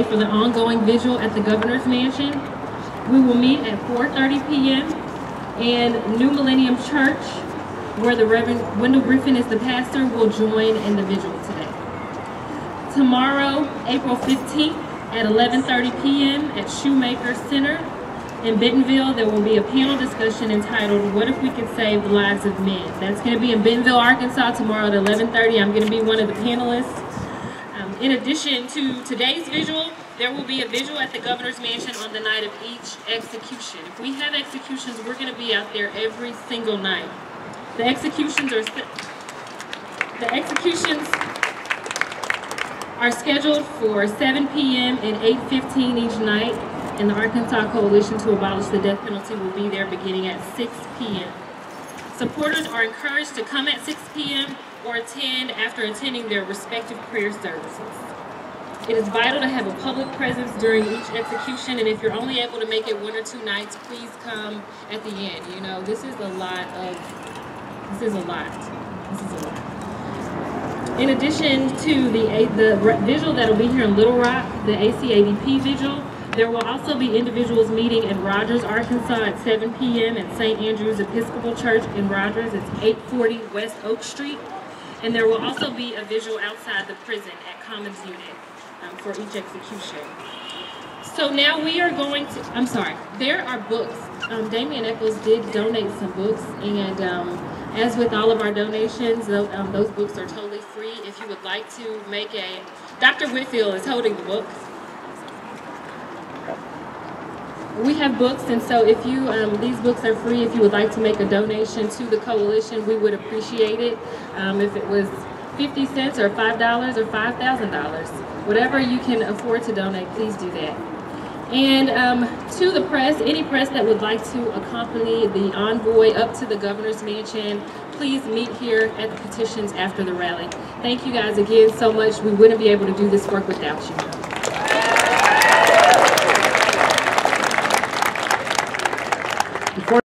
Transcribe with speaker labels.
Speaker 1: for the ongoing vigil at the Governor's Mansion. We will meet at 4:30 PM in New Millennium Church, where the Reverend Wendell Griffen is the pastor, will join in the vigil today. Tomorrow, April 15th at 11:30 PM at Shoemaker Center in Bentonville, there will be a panel discussion entitled, What If We Could Save the Lives of Men? That's going to be in Bentonville, Arkansas tomorrow at 11:30. I'm going to be one of the panelists. Um, in addition to today's visual, there will be a visual at the Governor's Mansion on the night of each execution. If we have executions, we're going to be out there every single night. The executions are the executions are scheduled for 7 p.m. and 8:15 each night, and the Arkansas Coalition to Abolish the Death Penalty will be there beginning at 6 p.m. Supporters are encouraged to come at 6 p.m. or attend after attending their respective prayer services. It is vital to have a public presence during each execution, and if you're only able to make it one or two nights, please come at the end. You know, this is a lot of, this is a lot. This is a lot. In addition to the, the visual that will be here in Little Rock, the ACADP vigil, there will also be individuals meeting in Rogers, Arkansas at 7 p.m. at St. Andrew's Episcopal Church in Rogers. It's 840 West Oak Street. And there will also be a visual outside the prison at Cummins Unit um, for each execution. So now we are going to, I'm sorry, there are books. Um, Damien Echols did donate some books, and um, as with all of our donations, those, um, those books are totally free. If you would like to make a, Dr. Whitfield is holding the books. We have books, and so if you, um, these books are free. If you would like to make a donation to the coalition, we would appreciate it. Um, if it was 50 cents or $5 or $5,000, whatever you can afford to donate, please do that. And um, to the press, any press that would like to accompany the envoy up to the governor's mansion, please meet here at the petitions after the rally. Thank you guys again so much. We wouldn't be able to do this work without you.